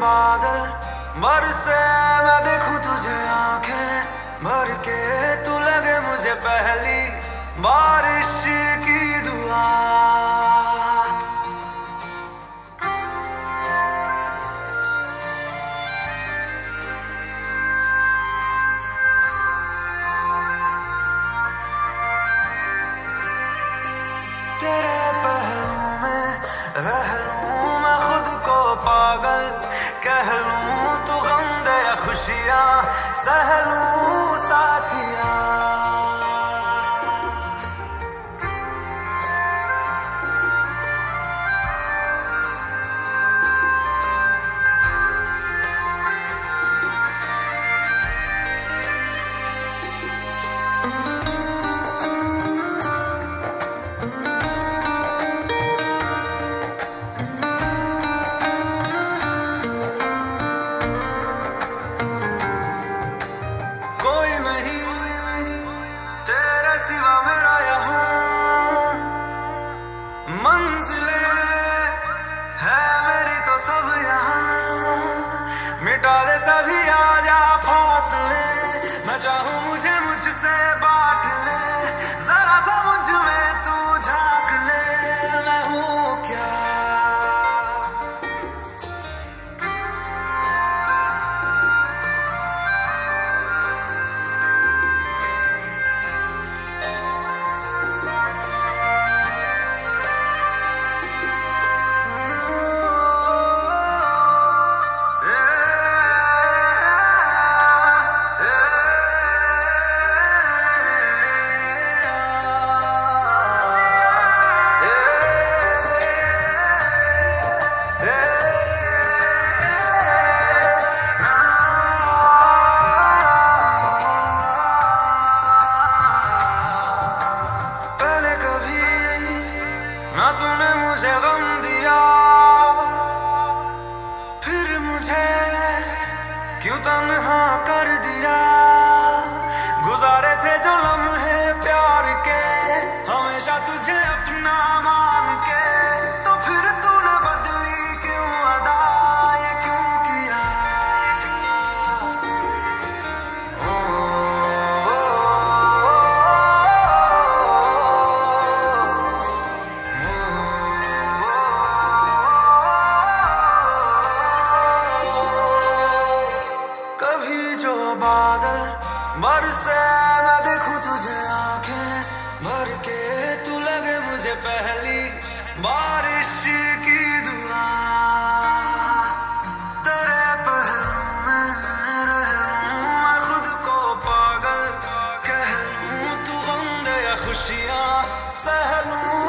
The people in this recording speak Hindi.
बादल मर से मैं देखू तुझे आँखें भर के तू लगे मुझे पहली। बारिश की दुआ तेरे पहलू में रह लूं मैं खुद को पागल कह लूं तू गम दे खुशियां सह लूं मिटा दे सभी आजा फासले। मैं चाहूँ मर से मैं देखू तुझे आँखें, मर के तू लगे मुझे पहली बारिश की दुआ। तेरे पहलू में रह लू, मैं खुद को पागल कह लूँ, तू गम या खुशियाँ सहलू